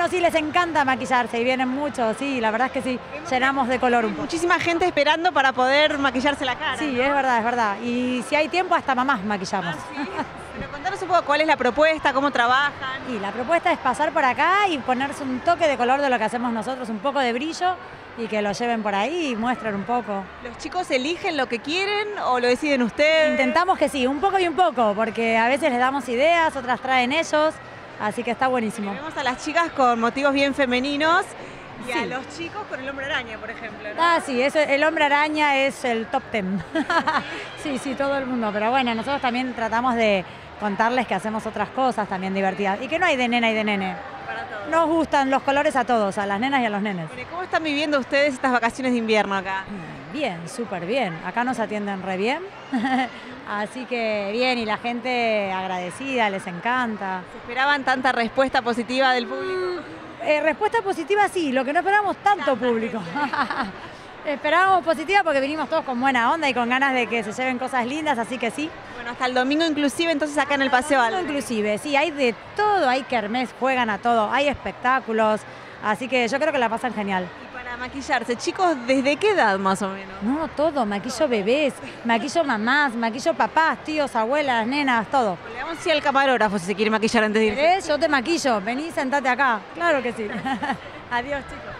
Bueno, sí, les encanta maquillarse y vienen muchos, sí, la verdad es que sí, llenamos de color un poco. Muchísima gente esperando para poder maquillarse la cara. Sí, es verdad, es verdad. Y si hay tiempo, hasta mamás maquillamos. Ah, Pero contanos un poco cuál es la propuesta, cómo trabajan. Y la propuesta es pasar por acá y ponerse un toque de color de lo que hacemos nosotros, un poco de brillo y que lo lleven por ahí y muestren un poco. ¿Los chicos eligen lo que quieren o lo deciden ustedes? Intentamos que sí, un poco y un poco, porque a veces les damos ideas, otras traen ellos, así que está buenísimo. Vemos a las chicas con motivos bien femeninos y a los chicos con el hombre araña, por ejemplo. ¿no? Ah, sí, eso, el hombre araña es el top ten. sí, sí, todo el mundo. Pero bueno, nosotros también tratamos de contarles que hacemos otras cosas también divertidas y que no hay de nena y de nene. Para todos. Nos gustan los colores a todos, a las nenas y a los nenes. Bueno, ¿y ¿Cómo están viviendo ustedes estas vacaciones de invierno acá? Bien, súper bien. Acá nos atienden re bien. Así que bien, y la gente agradecida, les encanta. ¿Se esperaban tanta respuesta positiva del público? Eh, respuesta positiva sí, lo que no esperábamos tanto público. Esperábamos positiva porque vinimos todos con buena onda y con ganas de que se lleven cosas lindas, así que sí. Bueno, hasta el domingo inclusive, entonces acá en el Paseo Alba. inclusive, sí, hay de todo, hay kermés, juegan a todo, hay espectáculos, así que yo creo que la pasan genial. Y para maquillarse, chicos, ¿desde qué edad más o menos? No, todo, maquillo bebés, maquillo mamás, maquillo papás, tíos, abuelas, nenas, todo. Le damos sí al camarógrafo si se quiere maquillar antes de irse. ¿Querés? Yo te maquillo, vení, sentate acá. Claro que sí. Adiós, chicos.